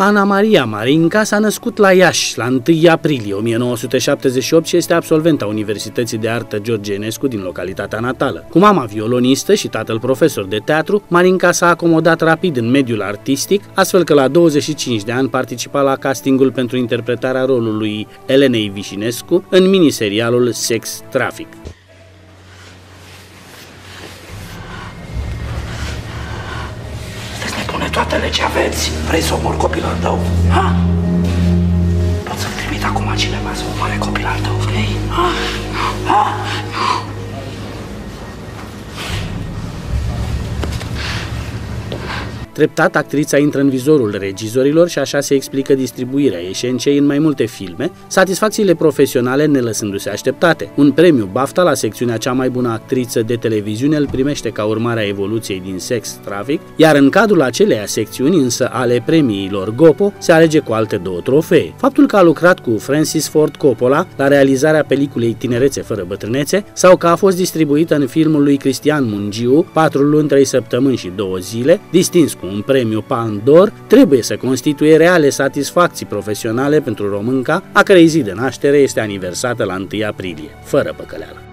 Ana Maria Marinca s-a născut la Iași la 1 aprilie 1978 și este absolventa Universității de Artă George Enescu din localitatea natală. Cu mama violonistă și tatăl profesor de teatru, Marinca s-a acomodat rapid în mediul artistic, astfel că la 25 de ani participa la castingul pentru interpretarea rolului Elenei Vișinescu în miniserialul Sex Traffic. Toată legea aveți. Vrei să omor copilul tău? Ha? Pot să-l trimit acum cineva să omoare copilul tău, vrei? Ha? Ha? Treptat, actrița intră în vizorul regizorilor și așa se explică distribuirea eșencei în mai multe filme, satisfacțiile profesionale ne lăsându-se așteptate. Un premiu BAFTA la secțiunea cea mai bună actriță de televiziune îl primește ca urmare a evoluției din Sex Traffic, iar în cadrul aceleia secțiuni însă ale premiilor GOPO se alege cu alte două trofee. Faptul că a lucrat cu Francis Ford Coppola la realizarea peliculei Tinerețe fără bătrânețe sau că a fost distribuită în filmul lui Cristian Mungiu, 4 luni, 3 săptămâni și 2 zile, distins cu un premiu Pandor, trebuie să constituie reale satisfacții profesionale pentru românca, a cărei zi de naștere este aniversată la 1 aprilie, fără păcăleală.